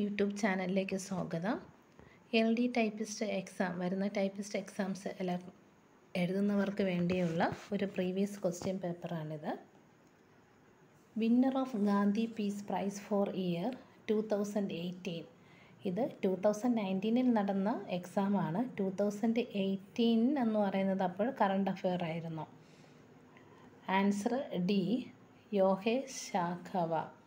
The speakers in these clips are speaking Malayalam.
യൂട്യൂബ് ചാനലിലേക്ക് സ്വാഗതം. എൽ ഡി ടൈപ്പിസ്റ്റ് എക്സാം വരുന്ന ടൈപ്പിസ്റ്റ് എക്സാംസ് എല്ലാം എഴുതുന്നവർക്ക് വേണ്ടിയുള്ള ഒരു previous question പേപ്പറാണിത്. Winner of Gandhi peace prize for year two thousand eighteen. ഇത് ടു തൗസൻഡ് നയന്റീനിൽ നടന്ന എക്സാമാണ്. ടു തൗസൻഡ് എയ്റ്റീൻ എന്ന് പറയുന്നത് അപ്പോൾ കറണ്ട് അഫെയർ ആയിരുന്നു. Answer D Yohei Sasakawa.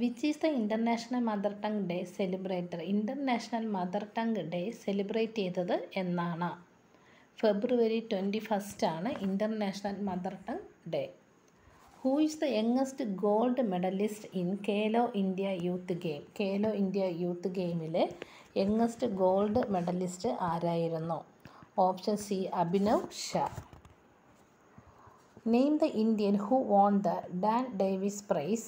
Which is the international mother tongue day celebrated international mother tongue day celebrate ചെയ്തത് എന്നാണ്. February twenty ഫസ്റ്റാണ് international mother tongue day who is the youngest gold medallist in Khelo India youth game Khelo India youth ഗെയിമിലെ youngest gold medallist ആരായിരുന്നു? Option C Abhinav Shah name the Indian who won the Dan Davis prize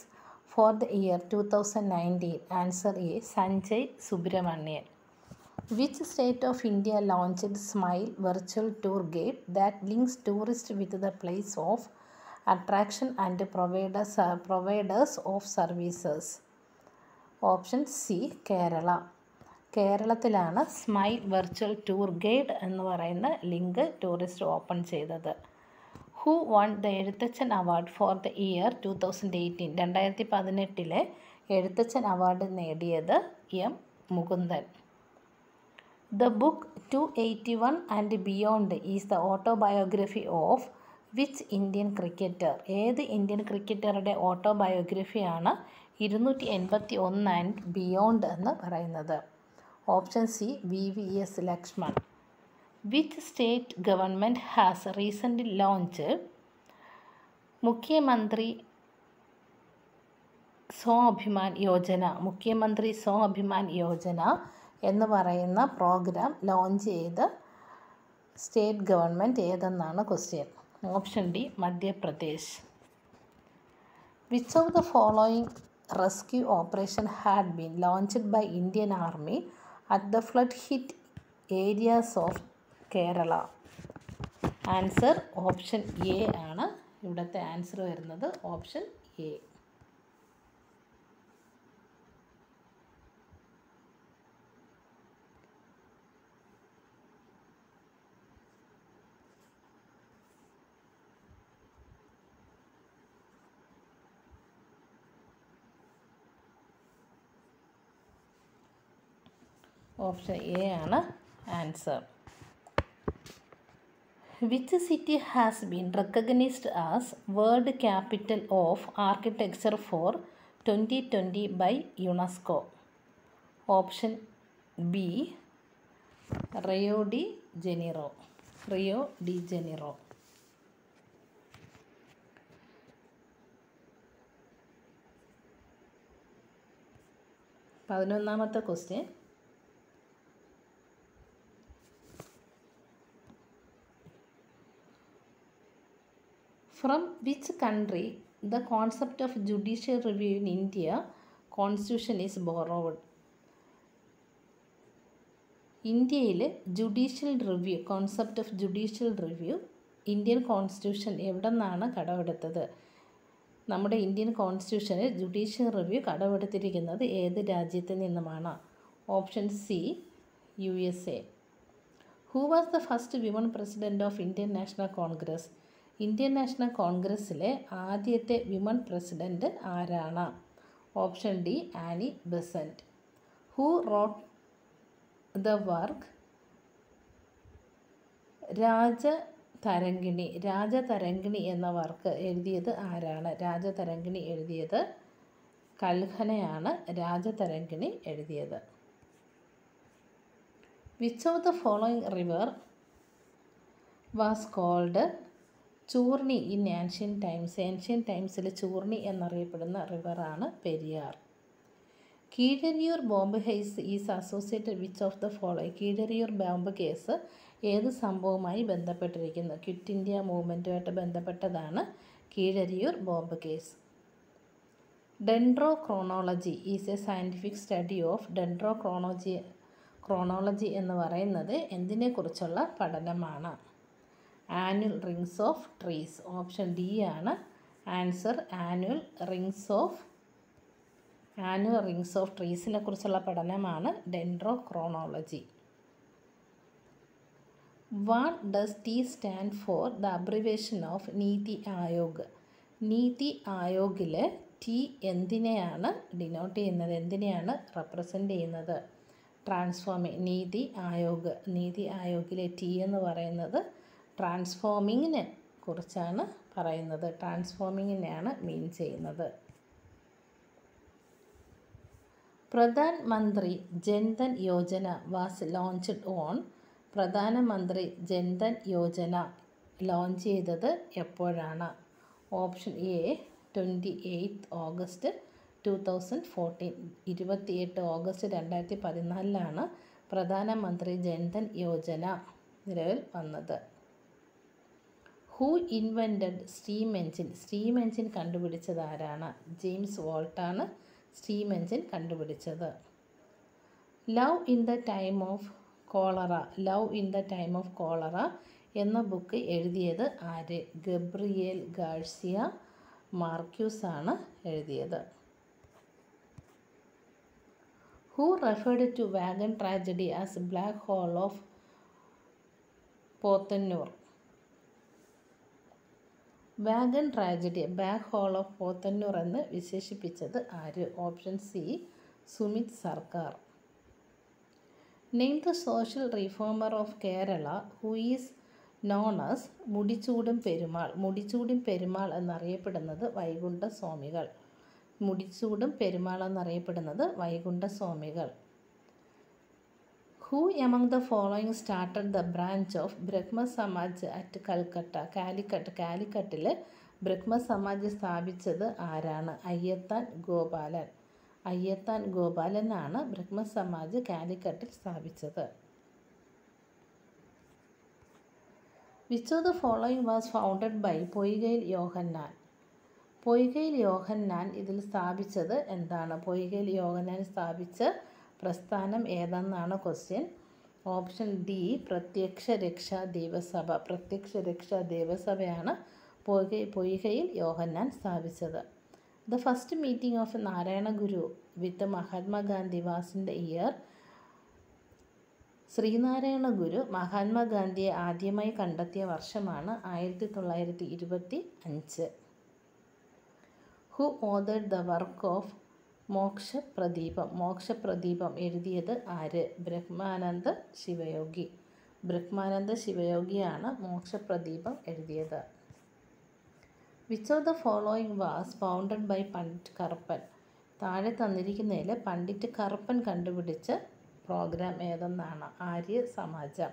for the year two thousand nineteen answer A Sanjay Subrahmanyan. Which state of India launched smile virtual tour guide that links tourist with the place of attraction and providers providers of services. Option C Kerala. കേരളത്തിലാണ് സ്മൈൽ വെർച്വൽ ടൂർ ഗൈഡ് എന്ന് പറയുന്ന ലിങ്ക് ടൂറിസ്റ്റ് ഓപ്പൺ ചെയ്തത്. Who won the Ezhuthachan award for the year two thousand eighteen രണ്ടായിരത്തി പതിനെട്ടിലെ എഴുത്തച്ഛൻ അവാർഡ് നേടിയത് M Mukundan. The book two eighty one and beyond is the autobiography of which Indian cricketer ഏത് ഇന്ത്യൻ ക്രിക്കറ്ററുടെ ഓട്ടോബയോഗ്രഫിയാണ് ഇരുന്നൂറ്റി എൺപത്തി ഒന്ന് ആൻഡ് ബിയോണ്ട് എന്ന് പറയുന്നത്? Option C V V S Laxman which state government has recent launch. Mukhyamantri Swabhiman Yojana Mukhyamantri Swabhiman Yojana എന്ന് പറയുന്ന പ്രോഗ്രാം ലോഞ്ച് ചെയ്ത് state government ഏതെന്നാണ് question? Option D Madhya Pradesh. Which of the following rescue operation had been launched by Indian army at the flood hit areas of Kerala. Answer option A ആണ്. ഇവിടുത്തെ ആൻസർ വരുന്നത് ഓപ്ഷൻ എ ഓപ്ഷൻ എ ആണ് answer which city has been recognised as world capital of architecture for twenty twenty by UNESCO option B Rio de Janeiro Rio de Janeiro പതിനൊന്നാമത്തെ question From which country the concept of judicial review in India constitution is borrowed ഇന്ത്യയിൽ judicial review concept of judicial review Indian constitution എവിടെ നിന്നാണ് കടമെടുത്തത്? നമ്മുടെ ഇന്ത്യൻ കോൺസ്റ്റിറ്റ്യൂഷനിൽ ജുഡീഷ്യൽ റിവ്യൂ കടമെടുത്തിരിക്കുന്നത് ഏത് രാജ്യത്തിൽ നിന്നുമാണ്? Option C U S A who was the first women president of Indian national Congress Indian national കോൺഗ്രസ്സിലെ ആദ്യത്തെ വിമൺ പ്രസിഡന്റ് ആരാണ്? Option D Annie Besant who wrote the work? Rajatarangini. Rajatarangini എന്ന വർക്ക് എഴുതിയത് ആരാണ്? രാജതരംഗിണി എഴുതിയത് കൽഹനയാണ്. രാജതരംഗിണി എഴുതിയത്. Which of the following river was called Churni in ancient times ancient ടൈംസിൽ Churni എന്നറിയപ്പെടുന്ന റിവറാണ് Periyar. Keezhariyur bomb high is associated which of the follow Keezhariyur bomb case ഏത് സംഭവവുമായി ബന്ധപ്പെട്ടിരിക്കുന്നു? ക്വിറ്റ് ഇന്ത്യ മൂവ്മെന്റുമായിട്ട് ബന്ധപ്പെട്ടതാണ് Keezhariyur bomb case. Dendrochronology is a scientific study of dendrochronology chronology എന്ന് പറയുന്നത് എന്തിനെക്കുറിച്ചുള്ള പഠനമാണ്. Annual rings of trees. Option D ആണ് answer annual rings of annual rings of ട്രീസിനെ കുറിച്ചുള്ള പഠനമാണ് dendrochronology what does T stand for the abbreviation of NITI Aayog. NITI ആയോഗിൽ T എന്തിനെയാണ് ഡിനോട്ട് ചെയ്യുന്നത്? എന്തിനെയാണ് റെപ്രസെന്റ് ചെയ്യുന്നത്? ട്രാൻസ്ഫോമി നീതി ആയോഗ്. നീതി ആയോഗിലെ ടി എന്ന് പറയുന്നത് ട്രാൻസ്ഫോമിങ്ങിനെ കുറിച്ചാണ് പറയുന്നത്. ട്രാൻസ്ഫോമിങ്ങിനെയാണ് മീൻ ചെയ്യുന്നത്. Pradhan Mantri Jan Dhan Yojana was launched on. പ്രധാനമന്ത്രി ജൻധൻ യോജന ലോഞ്ച് ചെയ്തത് എപ്പോഴാണ്? Option A twenty eighth August two thousand fourteen. ഇരുപത്തിയെട്ട് ഓഗസ്റ്റ് രണ്ടായിരത്തി പതിനാലിലാണ് പ്രധാനമന്ത്രി ജൻധൻ യോജന നിലവിൽ വന്നത്. Who invented steam engine steam engine കണ്ടുപിടിച്ചത് ആരാണ്? ജെയിംസ് വോൾട്ടാണ് സ്റ്റീം എൻജിൻ കണ്ടുപിടിച്ചത്. Love in the time of cholera love in the time of cholera എന്ന ബുക്ക് എഴുതിയത് ആര്? ഗബ്രിയേൽ ഗാഴ്സിയ മാർക്യൂസ് ആണ് എഴുതിയത്. Who referred to wagon tragedy as black hole of Pothanur wagon tragedy back hole of Pothanur എന്ന് വിശേഷിപ്പിച്ചത് ആര്? ഓപ്ഷൻ സി സുമിത് സർക്കാർ നെയ്ത്ത് social reformer of Kerala who is known as Mudichoodum Perumal Mudichoodum Perumal എന്നറിയപ്പെടുന്നത് വൈകുണ്ഠ സ്വാമികൾ മുടിച്ചൂടും പെരുമാൾ എന്നറിയപ്പെടുന്നത് Vaikunda Swamikal who among the following started the branch of Brahmo Samaj at Calcutta Calicut കാലിക്കട്ടിൽ ബ്രഹ്മ സമാജ് സ്ഥാപിച്ചത് ആരാണ്? അയ്യത്താൻ ഗോപാലൻ. അയ്യത്താൻ ഗോപാലനാണ് ബ്രഹ്മ സമാജ് കാലിക്കട്ടിൽ സ്ഥാപിച്ചത്. Which of the following was founded by Poikayil Yohannan Poikayil Yohannan ഇതിൽ സ്ഥാപിച്ചത് എന്താണ്? പൊയ്കയിൽ യോഹന്നാൻ സ്ഥാപിച്ച പ്രസ്ഥാനം ഏതെന്നാണ് question option D Prathyaksha Raksha ദേവസഭ. പ്രത്യക്ഷ രക്ഷാ ദേവസഭയാണ് പൊയ്ക പൊയ്കയിൽ യോഹന്നാൻ സ്ഥാപിച്ചത്. The first meeting of Narayana Guru with Mahatma Gandhi was in the year Sreenarayana Guru മഹാത്മാഗാന്ധിയെ ആദ്യമായി കണ്ടെത്തിയ വർഷമാണ് ആയിരത്തി തൊള്ളായിരത്തി ഇരുപത്തി അഞ്ച് who ഓതേഡ് the work of Mokshapradeepam. Mokshapradeepam എഴുതിയത് ആര്? ബ്രഹ്മാനന്ദ ശിവയോഗി. ബ്രഹ്മാനന്ദ ശിവയോഗിയാണ് മോക്ഷപ്രദീപം എഴുതിയത്. Which of the following was founded by Pandit Karuppan? താഴെ തന്നിരിക്കുന്നതിൽ പണ്ഡിറ്റ് കറുപ്പൻ കണ്ടുപിടിച്ച പ്രോഗ്രാം ഏതെന്നാണ്? ആര്യ സമാജം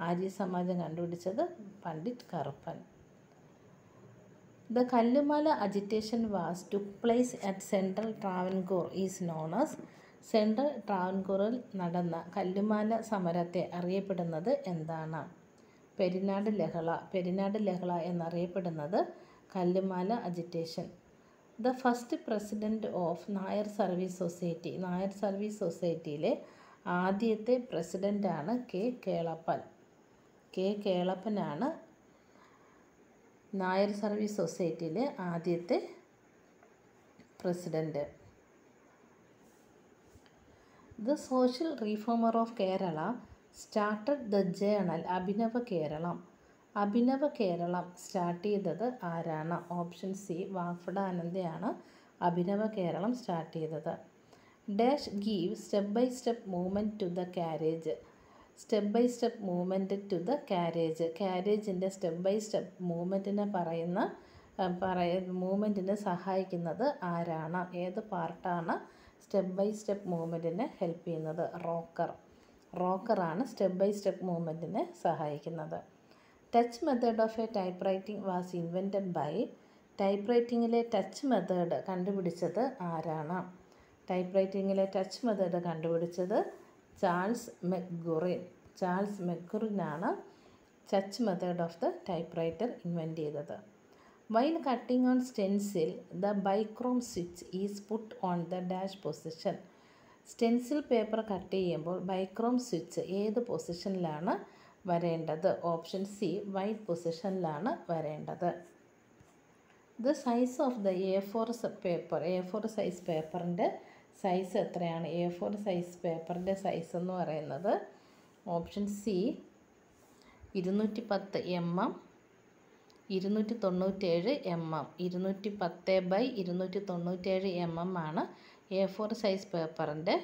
ആര്യ സമാജം കണ്ടുപിടിച്ചത് Pandit Karuppan. The Kallumala agitation was took place at central Travancore is known as central ട്രാവൻകൂറിൽ നടന്ന കല്ലുമാല സമരത്തെ അറിയപ്പെടുന്നത് എന്താണ്? പെരിനാട് ലഹള പെരിനാട് ലഹള എന്നറിയപ്പെടുന്നത് Kallumala agitation the first president of Nair service society Nair service സൊസൈറ്റിയിലെ ആദ്യത്തെ പ്രസിഡന്റാണ് കെ കേളപ്പൻ. കെ കേളപ്പനാണ് നായർ സർവീസ് സൊസൈറ്റിയിലെ ആദ്യത്തെ president the social reformer of Kerala started the journal Abhinava Keralam. Abhinava Keralam start ചെയ്തത് ആരാണ്? ഓപ്ഷൻ സി വാഗ്ഫടാനന്ദയാണ് അഭിനവ കേരളം സ്റ്റാർട്ട് ചെയ്തത്. Dash give step by step movement to the carriage. Step by step movement to the carriage. കാരേജിന്റെ step by step മൂവ്മെന്റിനെ പറയുന്ന പറയ മൂവ്മെന്റിനെ സഹായിക്കുന്നത് ആരാണ്? ഏത് പാർട്ടാണ് സ്റ്റെപ്പ് ബൈ സ്റ്റെപ്പ് മൂവ്മെന്റിനെ ഹെൽപ്പ് ചെയ്യുന്നത്? റോക്കർ. റോക്കറാണ് സ്റ്റെപ്പ് ബൈ സ്റ്റെപ്പ് മൂവ്മെന്റിനെ സഹായിക്കുന്നത്. Touch method of a type writing was invented by type റൈറ്റിങ്ങിലെ touch method കണ്ടുപിടിച്ചത് ആരാണ്? ടൈപ്പ് റൈറ്റിങ്ങിലെ ടച്ച് മെത്തേഡ് കണ്ടുപിടിച്ചത് Charles McGurrin. Charles മെക്ഗുറിനാണ് touch method of the typewriter invent ചെയ്തത്. While cutting on stencil the bichrome switch is put on the dash position. Stencil paper cut ചെയ്യുമ്പോൾ ബൈക്രോം സ്വിച്ച് ഏത് പൊസിഷനിലാണ് വരേണ്ടത്? ഓപ്ഷൻ സി വൈറ്റ് പൊസിഷനിലാണ് വരേണ്ടത്. The size of the A four paper A four size പേപ്പറിന്റെ സൈസ് എത്രയാണ്? എ ഫോർ സൈസ് പേപ്പറിന്റെ സൈസ് എന്ന് പറയുന്നത് ഓപ്ഷൻ സി ഇരുന്നൂറ്റി പത്ത് എം എം ഇരുന്നൂറ്റി തൊണ്ണൂറ്റേഴ് എം എം ഇരുന്നൂറ്റി പത്ത് ബൈ ഇരുന്നൂറ്റി തൊണ്ണൂറ്റേഴ് എം എം ആണ് എ ഫോർ സൈസ് പേപ്പറിന്റെ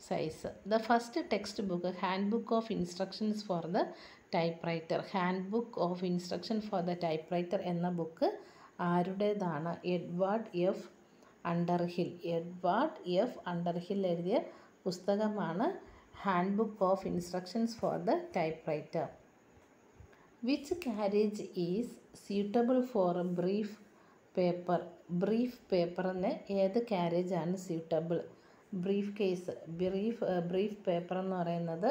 size the first textbook handbook of instructions for the typewriter handbook of instruction for the typewriter എന്ന ബുക്ക് ആരുടേതാണ്? Edward F Underhill Edward F. Underhill എഴുതിയ പുസ്തകമാണ് handbook of instructions for the typewriter which carriage is suitable for brief paper brief പേപ്പറിന് ഏത് കാരേജാണ് suitable brief case brief brief paper എന്ന് പറയുന്നത്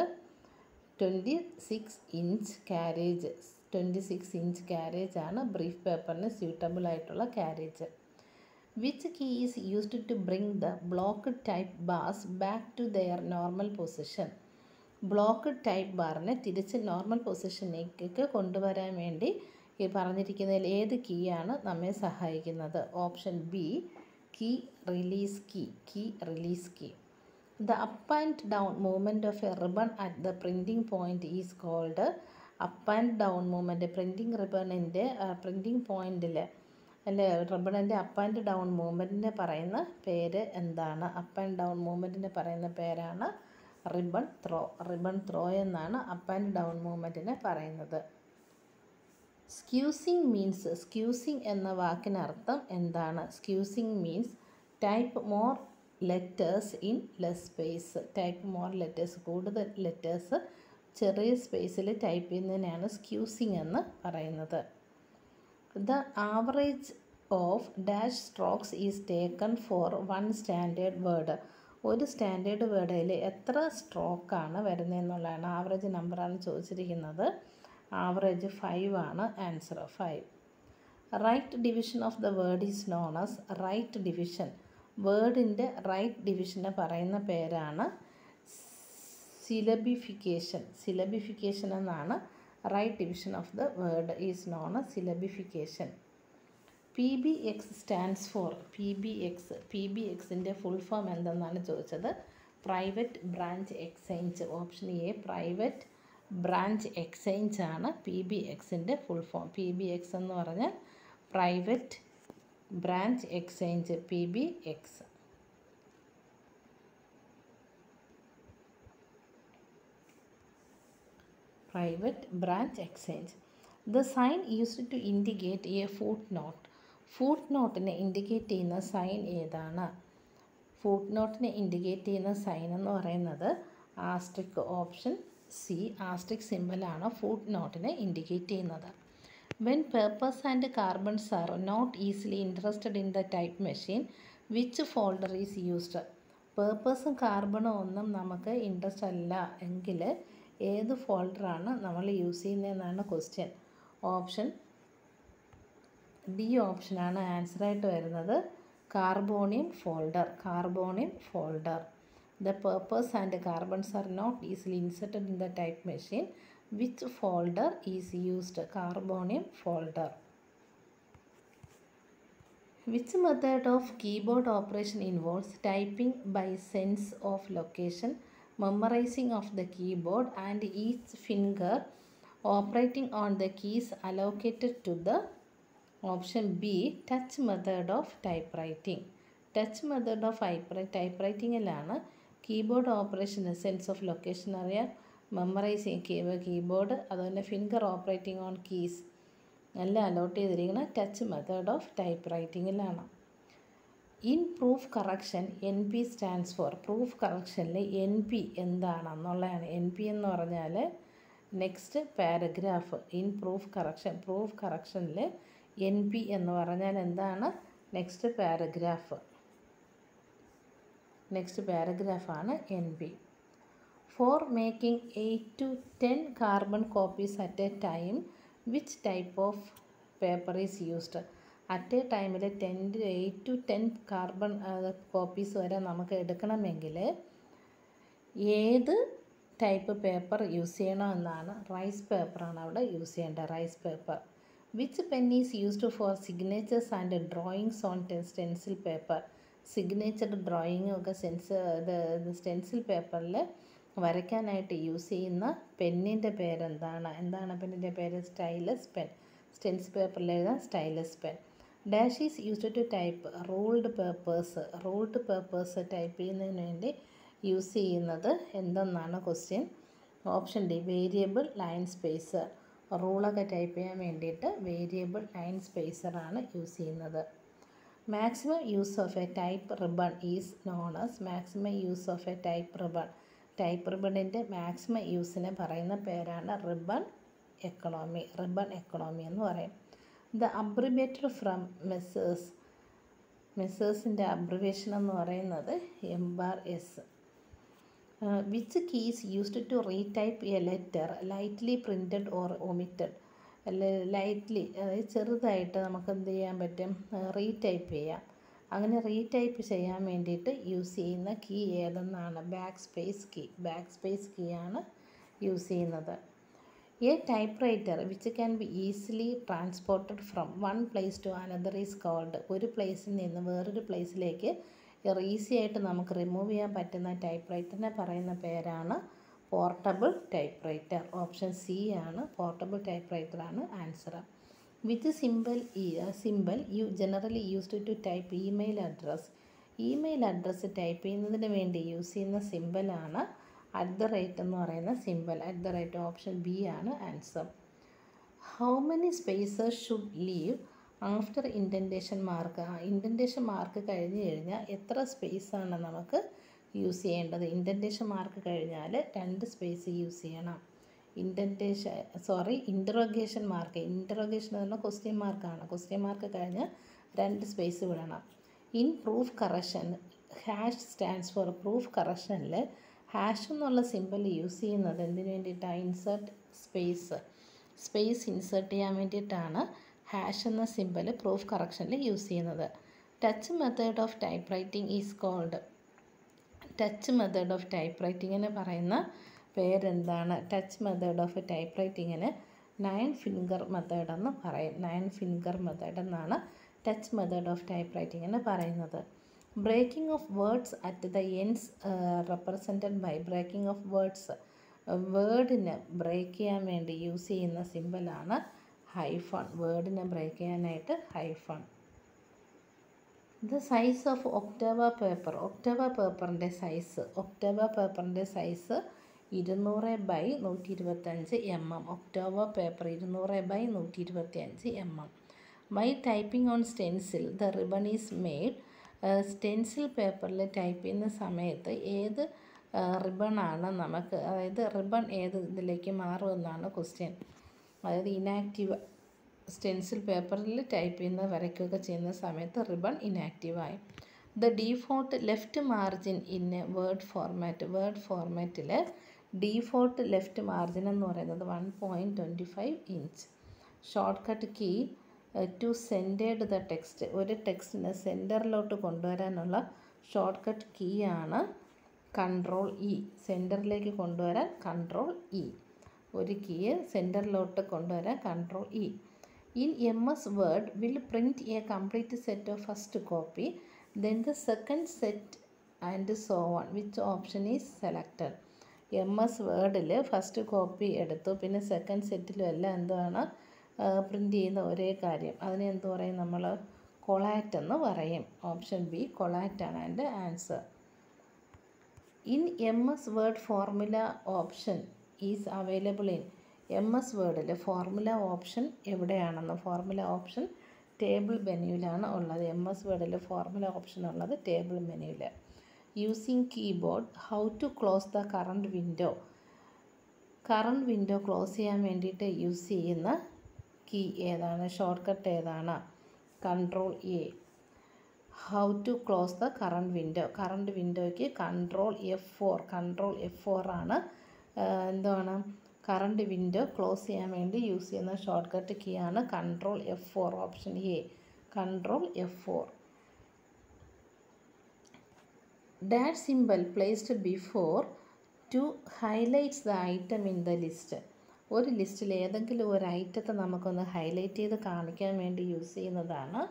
twenty six inch carriage twenty six inch carriage ആണ് ബ്രീഫ് പേപ്പറിന് സ്യൂട്ടബിൾ ആയിട്ടുള്ള carriage which key is used to bring the block type bars back to their normal position block type ബാറിനെ തിരിച്ച് നോർമൽ പൊസിഷനിലേക്ക് കൊണ്ടുവരാൻ വേണ്ടി ഈ പറഞ്ഞിരിക്കുന്നതിൽ ഏത് കീ ആണ് നമ്മെ സഹായിക്കുന്നത്? Option B key release key key release key the up and down movement of a ribbon at the printing point is called up and down movement printing റിബണിന്റെ printing പോയിന്റിൽ അല്ലെ റിബണിന്റെ അപ്പ് ആൻഡ് ഡൗൺ മൂവ്മെന്റിനെ പറയുന്ന പേര് എന്താണ്? അപ്പ് ആൻഡ് ഡൗൺ മൂവ്മെന്റിനെ പറയുന്ന പേരാണ് റിബൺ ത്രോ റിബൺ ത്രോ എന്നാണ് അപ്പ് ആൻഡ് ഡൗൺ മൂവ്മെന്റിനെ പറയുന്നത്. സ്ക്യൂസിങ് മീൻസ് സ്ക്യൂസിങ് എന്ന വാക്കിനർത്ഥം എന്താണ്? Squeezing means type more letters in less space. Type more letters കൂടുതൽ ലെറ്റേഴ്സ് ചെറിയ സ്പേസിൽ ടൈപ്പ് ചെയ്യുന്നതിനെയാണ് സ്ക്യൂസിങ് എന്ന് പറയുന്നത്. The average of dash strokes is taken for one standard word ഒരു സ്റ്റാൻഡേർഡ് വേർഡിൽ എത്ര സ്ട്രോക്കാണ് വരുന്നതെന്നുള്ളതാണ് ആവറേജ് നമ്പറാണ് ചോദിച്ചിരിക്കുന്നത്. ആവറേജ് ഫൈവ് ആണ് answer five right division of the word is known as right division വേർഡിന്റെ right ഡിവിഷനെ പറയുന്ന പേരാണ് സിലബിഫിക്കേഷൻ സിലബിഫിക്കേഷൻ എന്നാണ് right division of the word is known a syllabification P B X stands for P B X P B എക്സിന്റെ ഫുൾ ഫോം എന്തെന്നാണ് ചോദിച്ചത്? Private branch exchange option A private branch exchange ആണ് പി ബി എക്സിന്റെ full form P B X എന്ന് പറഞ്ഞാൽ private branch exchange P B X private branch exchange the sign used to indicate a footnote foot നോട്ടിനെ indicate ചെയ്യുന്ന സൈൻ ഏതാണ്? ഫുഡ് നോട്ടിനെ ഇൻഡിക്കേറ്റ് ചെയ്യുന്ന സൈൻ എന്ന് പറയുന്നത് ആസ്ട്രിക് ഓപ്ഷൻ സി ആസ്ട്രിക് സിമ്പിളാണ് ഫുഡ് നോട്ടിനെ ഇൻഡിക്കേറ്റ് ചെയ്യുന്നത്. When papers and carbons are not easily interested in the type machine which folder is used പേപ്പേഴ്സും കാർബണും ഒന്നും നമുക്ക് ഇൻട്രസ്റ്റ് അല്ല. എങ്കിൽ ഏത് ഫോൾഡറാണ് നമ്മൾ യൂസ് ചെയ്യുന്നതെന്നാണ് ക്വസ്റ്റ്യൻ. ഓപ്ഷൻ ബി ഓപ്ഷനാണ് ആൻസറായിട്ട് വരുന്നത്. Carbonium folder. Carbonium folder. The papers and carbons are not easily inserted in the type machine which folder is used carbonium folder. Which method of keyboard operation involves typing by sense of location memorizing of the keyboard and each finger operating on the keys allocated to the option B touch method of typewriting. Touch method of ടൈപ്പ്റൈറ്റിങ്ങിലാണ് keyboard operation sense of location അറിയാം മെമ്മറൈസിങ് കീബോർഡ് അതുപോലെ ഫിംഗർ ഓപ്പറേറ്റിംഗ് ഓൺ കീസ് എല്ലാം അലോട്ട് ചെയ്തിരിക്കുന്നത് touch method of type റൈറ്റിങ്ങിലാണ് in proof correction N P stands for. Proof കറക്ഷനിൽ N P എന്താണെന്നുള്ളതാണ്. എൻ പി എന്ന് പറഞ്ഞാൽ next paragraph. In proof correction. Proof കറക്ഷനിൽ N P എന്ന് പറഞ്ഞാൽ എന്താണ്? Next paragraph. Next പാരഗ്രാഫാണ് N P. For making eight to ten carbon copies at a time which type of paper is used. At a ടൈമിൽ ten eight to ten carbon copies വരെ നമുക്ക് എടുക്കണമെങ്കിൽ ഏത് ടൈപ്പ് പേപ്പർ യൂസ് ചെയ്യണമെന്നാണ് റൈസ് പേപ്പറാണ് അവിടെ യൂസ് ചെയ്യേണ്ടത് rice paper which pen is used for signatures and drawings on stencil paper signature ഡ്രോയിങ്ങും ഒക്കെ സെൻസ് ഇത് സ്റ്റെൻസിൽ പേപ്പറിൽ വരയ്ക്കാനായിട്ട് യൂസ് ചെയ്യുന്ന പെന്നിന്റെ പേരെന്താണ്? എന്താണ് പെന്നിന്റെ പേര്? സ്റ്റൈലസ് പെൻ സ്റ്റെൻസിൽ പേപ്പറിൽ എഴുതാൻ stylus pen dash is used to type ruled papers ruled papers type ചെയ്യുന്നതിന് വേണ്ടി യൂസ് ചെയ്യുന്നത് എന്തെന്നാണ് question option D variable line spacer റൂളൊക്കെ type ചെയ്യാൻ വേണ്ടിയിട്ട് വേരിയബിൾ ലൈൻ സ്പേസറാണ് യൂസ് ചെയ്യുന്നത്. Maximum use of a type ribbon is known as maximum use of a type ribbon type റിബണിന്റെ maximum യൂസിനെ പറയുന്ന പേരാണ് റിബൺ എക്കണോമി റിബൺ എക്കണോമി എന്ന് പറയും. ദ അബ്രിബേറ്റർ ഫ്രം മെസ്സേഴ്സ് മെസ്സേഴ്സിന്റെ അബ്രിവേഷൻ എന്ന് പറയുന്നത് M bar S which keys used to retype a letter lightly printed or omitted lightly അതായത് ചെറുതായിട്ട് നമുക്ക് എന്ത് ചെയ്യാൻ പറ്റും? റീടൈപ്പ് ചെയ്യാം. അങ്ങനെ റീടൈപ്പ് ചെയ്യാൻ വേണ്ടിയിട്ട് യൂസ് ചെയ്യുന്ന കീ ഏതെന്നാണ്? Backspace key backspace key ആണ് യൂസ് ചെയ്യുന്നത്. A typewriter which can be easily transported from one place to another is called ഒരു പ്ലേസിൽ നിന്ന് വേറൊരു പ്ലേസിലേക്ക് ഈസി ആയിട്ട് നമുക്ക് റിമൂവ് ചെയ്യാൻ പറ്റുന്ന ടൈപ്പ് റൈറ്ററിനെ പറയുന്ന പേരാണ് portable typewriter option C ആണ് portable typewriter answer with symbol symbol you generally used to type email address email address type ചെയ്യുന്നതിന് വേണ്ടി യൂസ് ചെയ്യുന്ന സിമ്പിളാണ് അറ്റ് ദ റേറ്റ് എന്ന് പറയുന്ന symbol at the rate option B ആണ് answer how many spaces should leave after indentation mark ആ ഇൻഡന്റേഷൻ മാർക്ക് കഴിഞ്ഞ് കഴിഞ്ഞാൽ എത്ര സ്പേസാണ് നമുക്ക് യൂസ് ചെയ്യേണ്ടത്? ഇൻഡന്റേഷൻ മാർക്ക് കഴിഞ്ഞാൽ രണ്ട് സ്പേസ് യൂസ് ചെയ്യണം. Indentation sorry interrogation mark interrogation എന്ന് പറഞ്ഞാൽ ക്വസ്റ്റ്യൻ മാർക്കാണ് ക്വസ്റ്റ്യൻ മാർക്ക് കഴിഞ്ഞ് രണ്ട് സ്പേസ് വിടണം. In proof correction hash stands for proof കറക്ഷനിൽ hash എന്നുള്ള സിമ്പിൾ യൂസ് ചെയ്യുന്നത് എന്തിനു വേണ്ടിയിട്ടാണ് ഇൻസേർട്ട് സ്പേസ് സ്പേസ് ഇൻസേർട്ട് ചെയ്യാൻ വേണ്ടിയിട്ടാണ് ഹാഷ് എന്ന സിമ്പിൾ പ്രൂഫ് കറക്ഷനിൽ യൂസ് ചെയ്യുന്നത്. Touch method of typewriting is called touch method of type റൈറ്റിങ്ങിന് പറയുന്ന പേരെന്താണ്? ടച്ച് മെത്തേഡ് ഓഫ് ടൈപ്പ് റൈറ്റിങ്ങിന് നയൻ ഫിംഗർ മെത്തേഡ് എന്ന് പറയും. നയൻ ഫിംഗർ മെത്തേഡ് എന്നാണ് ടച്ച് മെത്തേഡ് ഓഫ് ടൈപ്പ് റൈറ്റിങ്ങിന് പറയുന്നത്. Breaking of words at the ends represented by breaking of words വേർഡിന് break ചെയ്യാൻ വേണ്ടി യൂസ് ചെയ്യുന്ന സിമ്പിളാണ് ഹൈഫൺ വേർഡിനെ ബ്രേക്ക് ചെയ്യാനായിട്ട് hyphen the size of octavo paper octavo പേപ്പറിന്റെ സൈസ് ഒക്ടോബ പേപ്പറിന്റെ സൈസ് ഇരുന്നൂറ് ബൈ നൂറ്റി ഇരുപത്തഞ്ച് എം എം. ഒക്ടോബ പേപ്പർ ഇരുന്നൂറ് ബൈ നൂറ്റി ഇരുപത്തി അഞ്ച് M M. By typing on stencil the ribbon is made stencil പേപ്പറിൽ ടൈപ്പ് ചെയ്യുന്ന സമയത്ത് ഏത് റിബണാണ് നമുക്ക് അതായത് റിബൺ ഏത് ഇതിലേക്ക് മാറുമെന്നാണ് ക്വസ്റ്റ്യൻ അതായത് ഇനാക്റ്റീവ് സ്റ്റെൻസിൽ പേപ്പറിൽ ടൈപ്പ് ചെയ്യുന്ന വരയ്ക്കുകയൊക്കെ ചെയ്യുന്ന സമയത്ത് ribbon ഇനാക്റ്റീവായി the default left margin in Word format Word ഫോർമാറ്റിൽ ഡീഫോൾട്ട് ലെഫ്റ്റ് മാർജിൻ എന്ന് പറയുന്നത് one point twenty five inch shortcut key to centered the text ഒരു ടെക്സ്റ്റിനെ സെന്ററിലോട്ട് കൊണ്ടുവരാനുള്ള ഷോർട്ട് കട്ട് കീ ആണ് കൺട്രോൾ ഇ സെന്ററിലേക്ക് കൊണ്ടുവരാൻ കൺട്രോൾ ഇ ഒരു കീ സെന്ററിലോട്ട് കൊണ്ടുവരാൻ control E in M S Word will print a complete set of first copy then the second set and so on which option is selected M S വേർഡിൽ first copy എടുത്തു പിന്നെ സെക്കൻഡ് സെറ്റിലും എല്ലാം എന്താണ് പ്രിന്റ് ചെയ്യുന്ന ഒരേ കാര്യം. അതിനെ എന്ത് പറയും നമ്മൾ കൊളാറ്റ് എന്ന് പറയും. ഓപ്ഷൻ ബി കൊളാറ്റാണ് അതിന്റെ answer in M S Word formula option is available in M S വേർഡിൽ formula option എവിടെയാണെന്ന്? ഫോർമുല ഓപ്ഷൻ ടേബിൾ മെനുവിലാണ് ഉള്ളത്. എം എസ് വേർഡിൽ ഫോർമുല ഓപ്ഷൻ ഉള്ളത് ടേബിൾ മെനുവിൽ using keyboard how to close the current window current window close ചെയ്യാൻ വേണ്ടിയിട്ട് യൂസ് ചെയ്യുന്ന കീ ഏതാണ്? ഷോർട്ട് കട്ട് ഏതാണ്? Control A. How to close the current window. Current വിൻഡോയ്ക്ക് control F four. Control F four ആണ്. എന്താണ് കറണ്ട് വിൻഡോ ക്ലോസ് ചെയ്യാൻ വേണ്ടി യൂസ് ചെയ്യുന്ന ഷോർട്ട് കട്ട് കീ ആണ് control F four option A. Control F four. That symbol placed before to highlights the item in the list ഒരു ലിസ്റ്റിൽ ഏതെങ്കിലും ഒരു ഐറ്റത്തെ നമുക്കൊന്ന് ഹൈലൈറ്റ് ചെയ്ത് കാണിക്കാൻ വേണ്ടി യൂസ് ചെയ്യുന്നതാണ്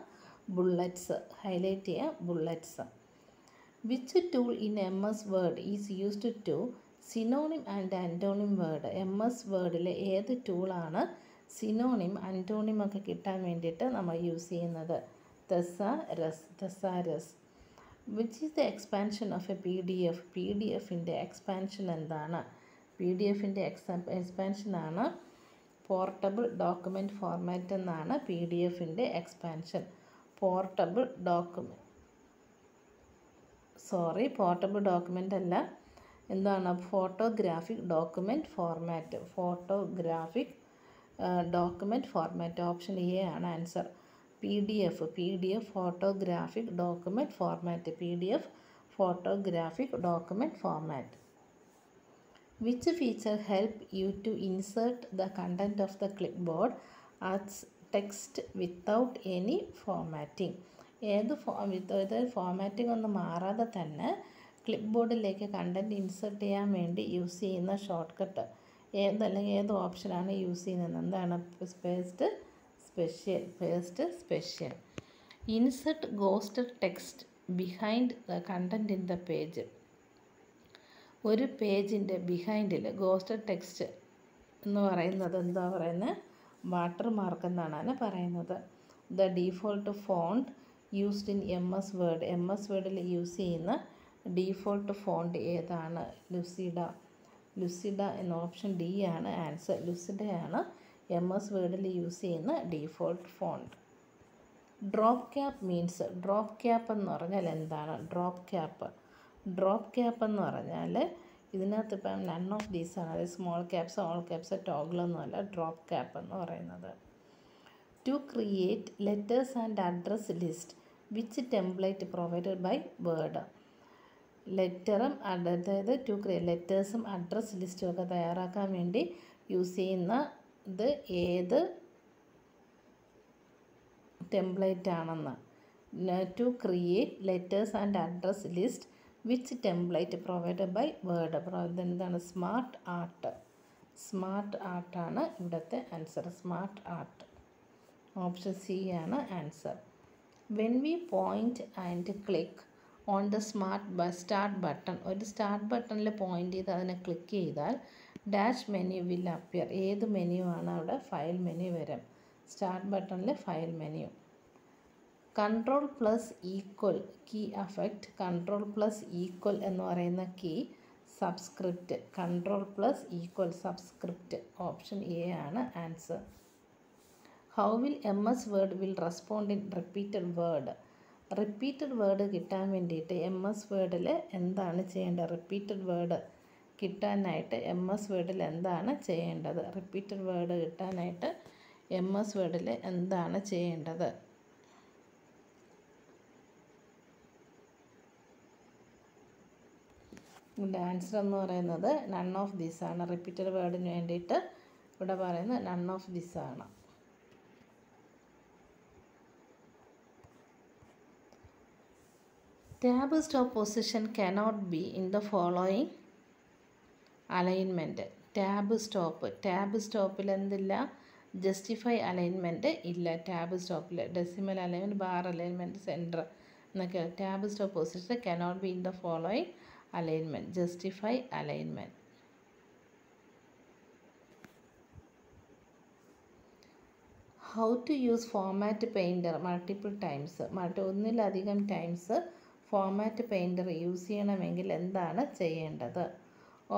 ബുള്ളറ്റ്സ്. ഹൈലൈറ്റ് ചെയ്യുക bullets. Which tool in M S Word is used to synonym and antonym word M S വേർഡിലെ ഏത് ടൂളാണ് സിനോണിം അന്റോണിം ഒക്കെ കിട്ടാൻ വേണ്ടിയിട്ട് നമ്മൾ യൂസ് ചെയ്യുന്നത്? Thesaurus thesaurus which is the expansion of a P D F P D എഫിന്റെ എക്സ്പാൻഷൻ എന്താണ്? പി ഡി എഫിന്റെ എക്സാ എക്സ്പാൻഷനാണ് പോർട്ടബിൾ ഡോക്യുമെന്റ് ഫോർമാറ്റ് എന്നാണ് പി ഡി എഫിന്റെ expansion portable document sorry portable document അല്ല. എന്താണ്? Photographic document format photographic document format option A ആണ് answer P D F P D F photographic document format P D F photographic document format which feature help you to insert the content of the clipboard as text without any formatting ഏത് ഫോ വിത്ത് ഫോമാറ്റിംഗ് ഒന്നും മാറാതെ തന്നെ ക്ലിപ്പ് ബോർഡിലേക്ക് കണ്ടന്റ് ഇൻസേർട്ട് ചെയ്യാൻ വേണ്ടി യൂസ് ചെയ്യുന്ന ഷോർട്ട് കട്ട് ഏതല്ലെങ്കിൽ ഏത് ഓപ്ഷനാണ് യൂസ് ചെയ്യുന്നത്? എന്താണ് paste special paste special insert ghosted text behind the content in the page ഒരു പേജിന്റെ ബിഹൈൻഡിൽ ഗോസ്റ്റ് ടെക്സ്റ്റ് എന്ന് പറയുന്നത് എന്താ പറയുന്നത്? വാട്ടർ മാർക്ക് എന്നാണ് പറയുന്നത്. The default font used in M S Word. M S വേർഡിൽ use ചെയ്യുന്ന ഡീഫോൾട്ട് ഫോണ്ട് ഏതാണ്? ലുസിഡ. ലുസിഡ എന്ന ഓപ്ഷൻ ഡി ആണ്. ആൻസർ ലുസിഡയാണ്. എം എസ് വേർഡിൽ യൂസ് ചെയ്യുന്ന default font. Drop cap means drop cap എന്ന് പറഞ്ഞാൽ എന്താണ്? Drop cap. ഡ്രോപ്പ് ക്യാപ്പ് എന്ന് പറഞ്ഞാൽ ഇതിനകത്ത് ഇപ്പം നൺ ഓഫ് ദീസ് ആണ്. അതായത് സ്മോൾ ക്യാപ്സ് ഓൾ ക്യാപ്സ് ടോഗിളൊന്നുമല്ല ഡ്രോപ്പ് ക്യാപ്പ് എന്ന് പറയുന്നത്. To create letters and address list which template provided by Word ലെറ്ററും അതായത് ടു ക്രിയേറ്റ് ലെറ്റേഴ്സും അഡ്രസ് ലിസ്റ്റും ഒക്കെ തയ്യാറാക്കാൻ വേണ്ടി യൂസ് ചെയ്യുന്ന ഇത് ഏത് ടെംപ്ലേറ്റ് ആണെന്ന്. To create letters and address list which template provided by Word എന്താണ് സ്മാർട്ട് ആർട്ട് സ്മാർട്ട് ആർട്ടാണ് ഇവിടുത്തെ answer smart art option C ആണ് answer when we point and click on the smart start button ഒരു സ്റ്റാർട്ട് ബട്ടണിൽ പോയിന്റ് ചെയ്ത് അതിനെ ക്ലിക്ക് ചെയ്താൽ ഡാഷ് മെനു വിൽ അപ്പിയർ ഏത് മെനു ആണ് അവിടെ? ഫയൽ മെനു വരും. സ്റ്റാർട്ട് ബട്ടണിൽ file menu control plus equal key affect control plus equal എന്ന് പറയുന്ന key subscript control plus equal subscript option A ആണ് answer how will M S Word will respond in repeated word repeated word കിട്ടാൻ വേണ്ടിയിട്ട് എം എസ് വേർഡിൽ എന്താണ് ചെയ്യേണ്ടത്? റിപ്പീറ്റഡ് വേർഡ് കിട്ടാനായിട്ട് എം എസ് വേർഡിൽ എന്താണ് ചെയ്യേണ്ടത്? റിപ്പീറ്റഡ് വേർഡ് കിട്ടാനായിട്ട് എം എസ് വേർഡിൽ എന്താണ് ചെയ്യേണ്ടത്? ഇതിന്റെ ആൻസർ എന്ന് പറയുന്നത് നൺ ഓഫ് ദിസ് ആണ്. റിപ്പീറ്റഡ് വേർഡിന് വേണ്ടിയിട്ട് ഇവിടെ പറയുന്നത് നൺ ഓഫ് ദിസ് ആണ്. Tab stop position cannot be in the following alignment tab stop tab സ്റ്റോപ്പിൽ എന്തില്ല? ജസ്റ്റിഫൈ അലൈൻമെന്റ് ഇല്ല. ടാബ് സ്റ്റോപ്പിൽ decimal alignment bar alignment centre എന്നൊക്കെ. Tab stop position cannot be in the following alignment justify alignment how to use format painter multiple times multi ഒന്നിലധികം ടൈംസ് ഫോമാറ്റ് പെയിന്റർ യൂസ് ചെയ്യണമെങ്കിൽ എന്താണ് ചെയ്യേണ്ടത്?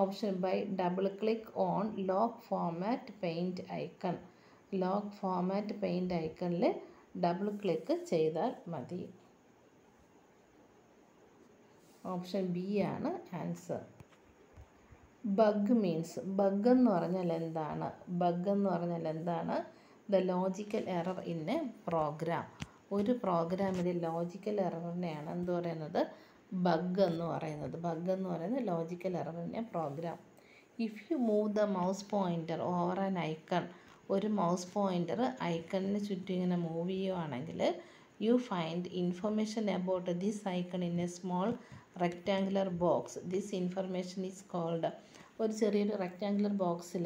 Option by double click on lock format paint icon lock format paint ഐക്കണിൽ ഡബിൾ ക്ലിക്ക് ചെയ്താൽ മതി. ഓപ്ഷൻ ബി ആണ് ആൻസർ. ബഗ് മീൻസ് ബഗ് എന്ന് പറഞ്ഞാൽ എന്താണ്? ബഗ് എന്ന് പറഞ്ഞാൽ എന്താണ്? The logical error in a program. ഒരു പ്രോഗ്രാമിലെ ലോജിക്കൽ എററിനെയാണ് എന്ത് പറയുന്നത്? ബഗ് എന്ന് പറയുന്നത്. ബഗ് എന്ന് പറയുന്നത് logical error in a program. If you move the mouse pointer over an icon ഒരു മൗസ് പോയിന്റർ ഐക്കണിന് ചുറ്റും ഇങ്ങനെ മൂവ് ചെയ്യുവാണെങ്കിൽ you find information about this icon in a small rectangular box this information is called ഒരു ചെറിയൊരു റെക്റ്റാങ്കുലർ ബോക്സിൽ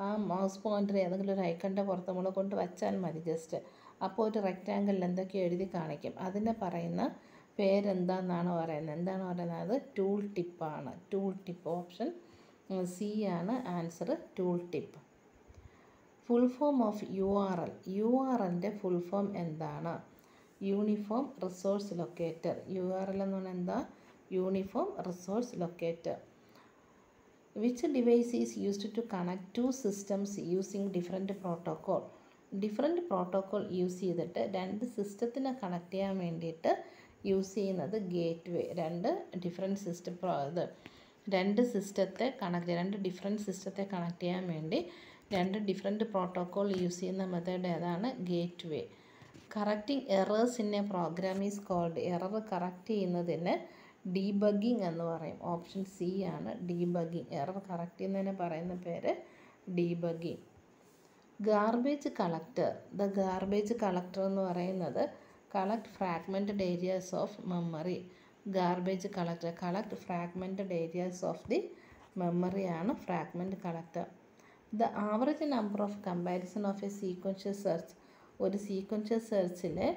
ആ മൗസ് പോയിന്റർ ഏതെങ്കിലും ഒരു ഐക്കണിന്റെ പുറത്ത് നമ്മൾ കൊണ്ട് വച്ചാൽ മതി ജസ്റ്റ് അപ്പോൾ ഒരു റെക്റ്റാങ്കിളിൽ എന്തൊക്കെ എഴുതി കാണിക്കും. അതിനെ പറയുന്ന പേരെന്താണെന്നാണ് പറയുന്നത്? എന്താണ് പറയുന്നത്? അത് ടൂൾ ടിപ്പാണ് ടൂൾ ടിപ്പ് ഓപ്ഷൻ സി ആണ് answer tool tip full form of U R L U R എല്ലിന്റെ ഫുൾ ഫോം എന്താണ്? Uniform resource locator U R L എന്ന് പറഞ്ഞാൽ എന്താ? Uniform resource locator which device is used to connect to systems using different protocol different protocol use ചെയ്തിട്ട് രണ്ട് സിസ്റ്റത്തിനെ കണക്ട് ചെയ്യാൻ വേണ്ടിയിട്ട് യൂസ് ചെയ്യുന്നത് ഗേറ്റ് വേ രണ്ട് ഡിഫറെന്റ് സിസ്റ്റം ഇത് രണ്ട് സിസ്റ്റത്തെ കണക്ട് രണ്ട് ഡിഫറെന്റ് സിസ്റ്റത്തെ കണക്ട് ചെയ്യാൻ വേണ്ടി രണ്ട് ഡിഫറെന്റ് പ്രോട്ടോക്കോൾ യൂസ് ചെയ്യുന്ന മെത്തേഡ് ഏതാണ്? Gateway correcting errors in a program is called error correct ചെയ്യുന്നതിന് ഡീബഗിങ് എന്ന് പറയും. ഓപ്ഷൻ സി ആണ് ഡീബഗിങ് എറർ കറക്റ്റ് ചെയ്യുന്നതിന് പറയുന്ന പേര് debugging garbage collector. The garbage collector എന്ന് പറയുന്നത് collect fragmented areas of memory. Garbage collector. Collect fragmented areas of the memory ആണ് fragment collector. The average number of comparison of a sequential search. ഒരു സീക്വൻഷ്യൽ സെർച്ചിലെ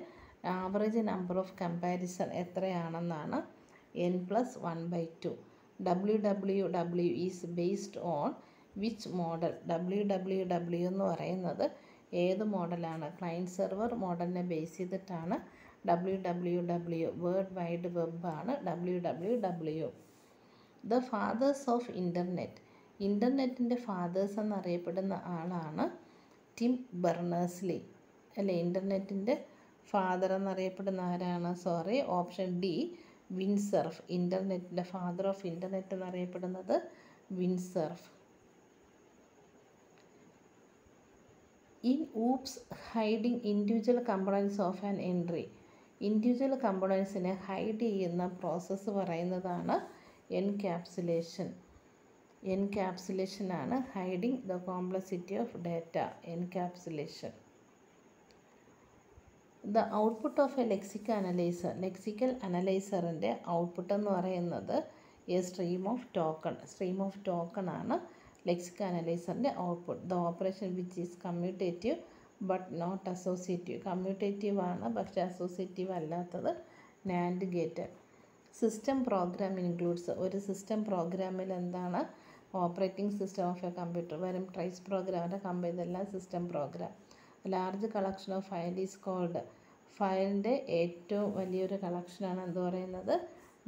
average number of comparison എത്രയാണെന്നാണ് N plus one by two W W W is based on which model W W W എന്ന് പറയുന്നത് ഏത് മോഡലാണ്? ക്ലയന്റ് സെർവർ മോഡലിനെ ബേസ് ചെയ്തിട്ടാണ് W W W world wide വെബാണ് W W W the fathers of internet ഇന്റർനെറ്റിന്റെ ഫാദേഴ്സ് എന്നറിയപ്പെടുന്ന ആളാണ് ടിം ബെർണേഴ്സ്ലി അല്ലേ? ഇന്റർനെറ്റിന്റെ ഫാദർ എന്നറിയപ്പെടുന്ന ആരാണ്? സോറി ഓപ്ഷൻ ഡി വിൻസർഫ് ഇന്റർനെറ്റിന്റെ ഫാദർ ഓഫ് ഇന്റർനെറ്റ് എന്നറിയപ്പെടുന്നത് Vint Cerf. In OOPs hiding individual components of an entry. Individual കമ്പണൻസിനെ hide ചെയ്യുന്ന പ്രോസസ്സ് പറയുന്നതാണ് encapsulation. എൻക്യാപ്സുലേഷനാണ് hiding the complexity of data encapsulation. The output of a lexical analyser lexical അനലൈസറിന്റെ output എന്ന് പറയുന്നത് a stream of token stream of token ആണ് lexical അനലൈസറിന്റെ output. The operation which is commutative but not associative. Commutative ആണ് പക്ഷേ അസോസിയേറ്റീവ് അല്ലാത്തത് NAND gate system program includes. ഒരു സിസ്റ്റം പ്രോഗ്രാമിൽ എന്താണ്? Operating system of a computer. വരും ട്രൈസ് പ്രോഗ്രാമിന്റെ കമ്പ ഇതെല്ലാം system program. Large collection of file is called. ഫയലിന്റെ ഏറ്റവും വലിയൊരു കളക്ഷനാണ് എന്ത് പറയുന്നത്?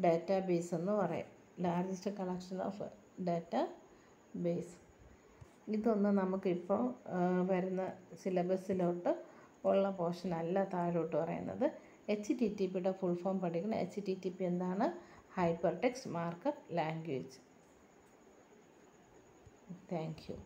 ഡാറ്റാ ബേസ് എന്ന് പറയും. Largest collection of data base ഇതൊന്നും നമുക്കിപ്പോൾ വരുന്ന സിലബസിലോട്ട് ഉള്ള പോർഷൻ അല്ല താഴോട്ട് പറയുന്നത്. എച്ച് ടി ടി പിയുടെ ഫുൾ ഫോം പഠിക്കണം എച്ച് ടി ടി പി എന്താണ്? Hyper text markup language. Thank you.